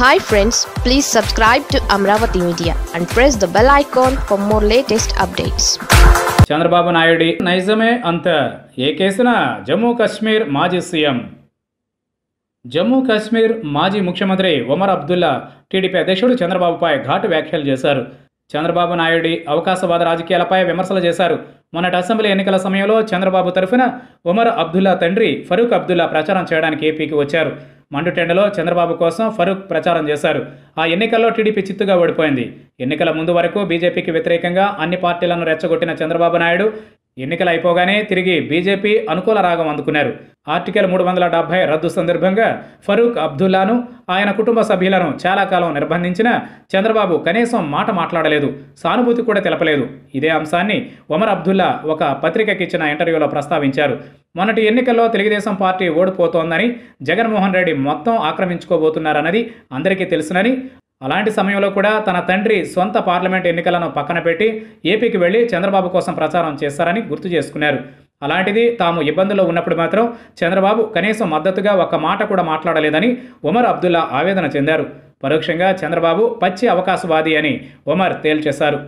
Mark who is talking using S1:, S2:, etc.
S1: Hi friends please subscribe to Amaravati media and press the bell icon for more latest updates
S2: Chandrababu నాయుడి నైజమే అంత. ఏ కేసున? జమ్మూ కాశ్మీర్ మాజీ CM. Jammu Kashmir మాజీ ముఖ్యమంత్రి ఒమర్ అబ్దుల్లా టీడీపీ అధ్యక్షుడు చంద్రబాబుపై ఘాటు వ్యాఖ్యలు చేశారు. చంద్రబాబు నాయుడి అవకాశవాద రాజకీయాలపై విమర్శలు చేశారు. మొన్నటి అసెంబ్లీ ఎన్నికల సమయంలో చంద్రబాబు తరఫున ఒమర్ అబ్దుల్లా తండ్రి ఫరూక్ అబ్దుల్లా ప్రచారం చేయడానికి ఏపీకి వచ్చారు. మండుటెండలో చంద్రబాబు కోసం ఫరూక్ ప్రచారం చేశారు. ఆ ఎన్నికల్లో టీడీపీ చిత్తుగా ఓడిపోయింది. ఎన్నికల ముందు వరకు బీజేపీకి వ్యతిరేకంగా అన్ని పార్టీలను రెచ్చగొట్టిన చంద్రబాబు నాయుడు ఎన్నికలు అయిపోగానే తిరిగి బీజేపీ అనుకూల రాగం అందుకున్నారు. ఆర్టికల్ మూడు వందల డెబ్బై రద్దు సందర్భంగా ఫరూక్ అబ్దుల్లాను ఆయన కుటుంబ సభ్యులను చాలా కాలం నిర్బంధించిన చంద్రబాబు కనీసం మాట మాట్లాడలేదు సానుభూతి కూడా తెలపలేదు. ఇదే అంశాన్ని ఒమర్ అబ్దుల్లా ఒక పత్రికకి ఇచ్చిన ఇంటర్వ్యూలో ప్రస్తావించారు. మొన్నటి ఎన్నికల్లో తెలుగుదేశం పార్టీ ఓడిపోతోందని జగన్మోహన్ రెడ్డి మొత్తం ఆక్రమించుకోబోతున్నారన్నది అందరికీ తెలుసునని అలాంటి సమయంలో కూడా తన తండ్రి సొంత పార్లమెంట్ ఎన్నికలను పక్కన పెట్టి ఏపీకి వెళ్ళి చంద్రబాబు కోసం ప్రచారం చేస్తారని గుర్తు చేసుకున్నారు. అలాంటిది తాము ఇబ్బందుల్లో ఉన్నప్పుడు మాత్రం చంద్రబాబు కనీసం మద్దతుగా ఒక్క మాట కూడా మాట్లాడలేదని ఉమర్ అబ్దుల్లా ఆవేదన చెందారు. పరోక్షంగా చంద్రబాబు పచ్చి అవకాశవాది అని ఒమర్ తేల్చేశారు.